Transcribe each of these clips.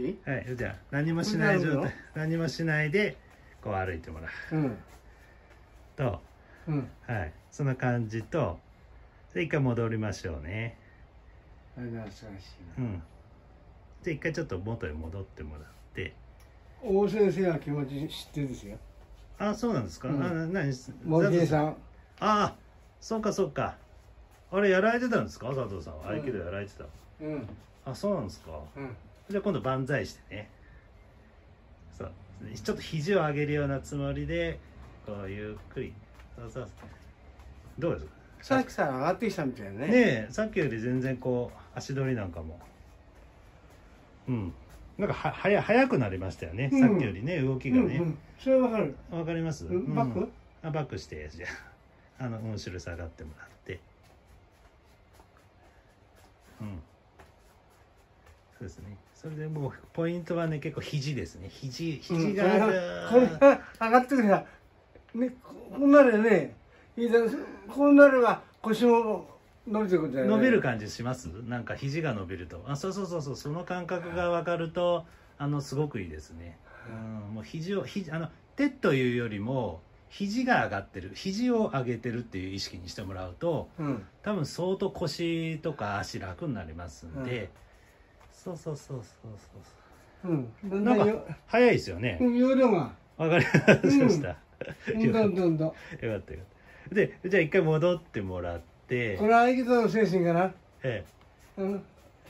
はいじゃあ何もしない状態何もしないでこう歩いてもらう。うん。とうん。はいそんな感じとで一回戻りましょうね。あれが素晴らしいな。うん。じゃあ一回ちょっと元に戻ってもらって。大先生は気持ち知ってるですよ。あそうなんですか、うん。あ何？森家さん。ああそうかそうか。あれやられてたんですか？佐藤さんは。うん合気道やられてた、うん。あそうなんですか？うんじゃあ今度万歳してね。そうちょっと肘を上げるようなつもりでこうゆっくり。そうそうどうですさっきさ上がってきたみたいなね。ねえさっきより全然こう足取りなんかも。うん。なんかは早早くなりましたよね、うん。さっきよりね動きがね。うんうん。それわかる。わ、かります、うん。バック？あバックしてじゃあ。あの後ろ下がってもらってうんそうですね。それでもうポイントはね結構肘ですね。肘肘が、これが上がってくるからねここうなるよねいいだこうなれば腰も伸びてくるんじゃない？伸びる感じします？なんか肘が伸びると。あそうそうそうそう。その感覚が分かるとあのすごくいいですね、うん、もう肘を肘あの手というよりも肘が上がってる。肘を上げてるっていう意識にしてもらうとうん。多分相当腰とか足楽になりますんで、うんそうそうそうそうそう。うん。だんなんかだんよ早いですよね。容量が。わかりました、どんどんどんどん。よかったよかった。でじゃあ一回戻ってもらって。これ合気道の精神かな。えうん。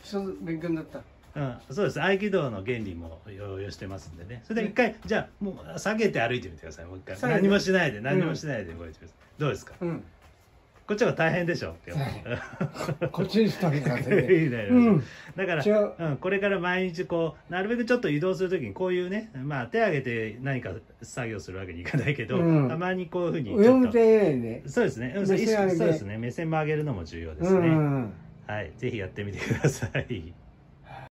一つ勉強になった。えうん、そうです。合気道の原理も応用してますんでね。それで一回じゃあもう下げて歩いてみてください。もう一回。下げて。何もしないで何もしないで動いてください、どうですか？うんこっちは大変でしょ今 こっちにしたけか日い。いね。うん。だから違ううん、これから毎日こうなるべくちょっと移動するときにこういうねまあ手挙げて何か作業するわけにいかないけど、うん。たまにこういうふうにち上ょっと。そうですね、うん、そうですね。目線も上げるのも重要ですうね、ん。はい。ぜひやってみてください